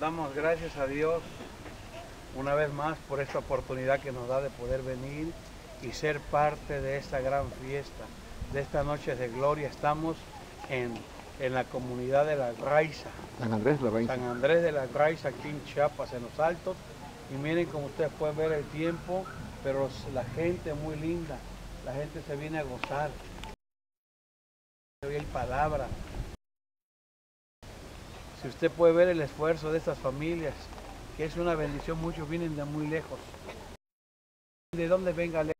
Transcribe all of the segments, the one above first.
Damos gracias a Dios una vez más por esta oportunidad que nos da de poder venir y ser parte de esta gran fiesta, de esta noche de gloria. Estamos en, en la comunidad de la Raiza, San Andrés La Raiza. San Andrés de la Raiza, aquí en Chiapas, en los Altos. Y miren como ustedes pueden ver el tiempo, pero la gente muy linda, la gente se viene a gozar. Hoy hay palabra. Si usted puede ver el esfuerzo de estas familias, que es una bendición, muchos vienen de muy lejos. ¿De dónde venga? ¿De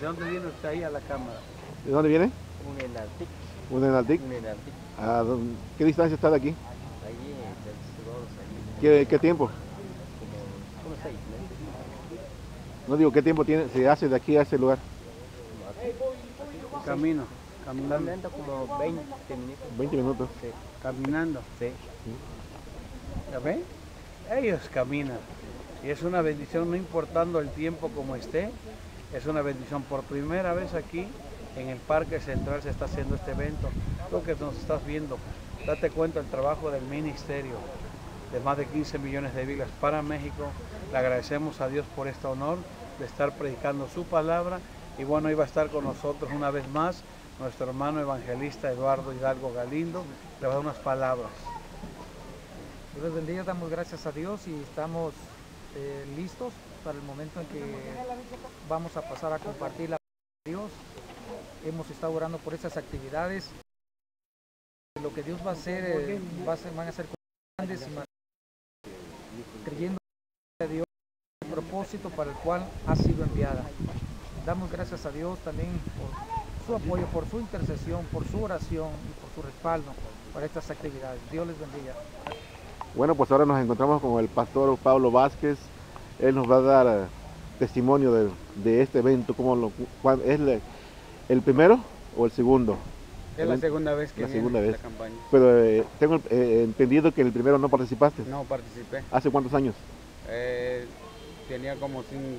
dónde viene usted ahí a la cámara? ¿De dónde viene? Un enaltic, ¿Un Enaltic? un enaltic, ¿A dónde- ¿Qué distancia está de aquí? allí dos, allí, ¿Qué, qué tiempo? como, como seis meses. No digo, ¿qué tiempo tiene, se hace de aquí a ese lugar? Camino, caminando. Caminando como 20 minutos. 20 minutos. Sí, Caminando. sí. ¿Ya ven? Ellos caminan. Y es una bendición, no importando el tiempo como esté, es una bendición. Por primera vez aquí en el Parque Central se está haciendo este evento. Lo que nos estás viendo, date cuenta del trabajo del ministerio de más de 15 millones de vidas para México. Le agradecemos a Dios por este honor de estar predicando su palabra. Y bueno, iba a estar con nosotros una vez más nuestro hermano evangelista Eduardo Hidalgo Galindo. Le va a dar unas palabras. Dios bendiga, damos gracias a Dios y estamos eh, listos para el momento en que vamos a pasar a compartir la palabra de Dios. Hemos estado orando por estas actividades. Lo que Dios va a hacer, eh, va a ser- van a ser grandes y más- creyendo en Dios el propósito para el cual ha sido enviada. Damos gracias a Dios también por su apoyo, por su intercesión, por su oración y por su respaldo para estas actividades. Dios les bendiga. Bueno, pues ahora nos encontramos con el pastor Pablo Vázquez. Él nos va a dar eh, testimonio de, de este evento. Cómo lo, cuán- ¿Es el primero o el segundo? Es la segunda vez que La segunda vez. la campaña. Pero eh, tengo eh, entendido que el primero no participaste. No participé. ¿Hace cuántos años? Eh, tenía como cinco,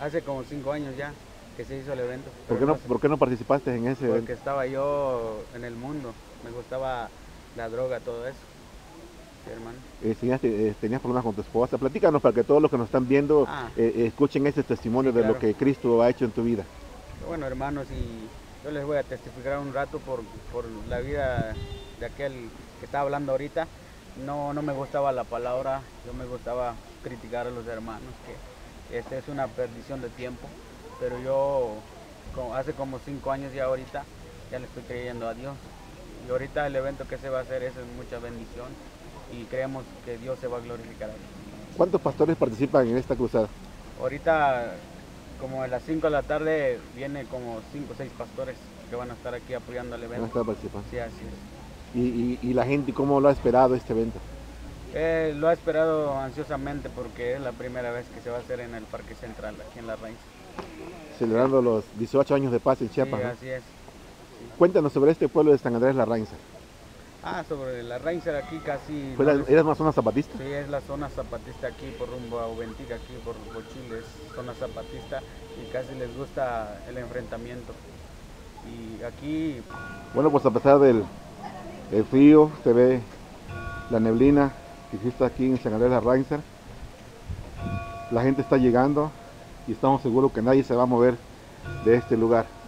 hace como cinco años ya que se hizo el evento. ¿Por pero qué no, sé, por qué no participaste en ese evento? Porque estaba yo en el mundo. Me gustaba la droga, todo eso. Sí, hermano. Eh, tenías, eh, tenías problemas con tu esposa. Platícanos para que todos los que nos están viendo Ah. eh, escuchen ese testimonio Sí, de lo que Cristo ha hecho en tu vida. Bueno, hermanos, y yo les voy a testificar un rato por, por la vida de aquel que está hablando ahorita. No, no me gustaba la palabra, yo me gustaba criticar a los hermanos, que este es una perdición de tiempo. Pero yo, hace como cinco años ya ahorita, ya le estoy creyendo a Dios. Y ahorita el evento que se va a hacer es mucha bendición y creemos que Dios se va a glorificar ahí. ¿Cuántos pastores participan en esta cruzada? Ahorita, como a las 5 de la tarde, viene como 5 o 6 pastores que van a estar aquí apoyando el Van a evento. estar participando. Sí, así es. Y, y- y la gente, ¿cómo lo ha esperado este evento? Eh, lo ha esperado ansiosamente porque es la primera vez que se va a hacer en el Parque Central, aquí en La Raíz. Celebrando los 18 años de paz en Chiapas. sí, ¿no? así es. Cuéntanos sobre este pueblo de San Andrés La Rainza. Ah, sobre La Raíz aquí casi... ¿Fue no ¿Eras una zona zapatista? Sí, es la zona zapatista aquí por rumbo a aquí por Chile, es zona zapatista y casi les gusta el enfrentamiento. Y aquí Bueno, pues a pesar del el frío, se ve la neblina que existe aquí en San Andrés La Rainza. La gente está llegando y estamos seguros que nadie se va a mover de este lugar.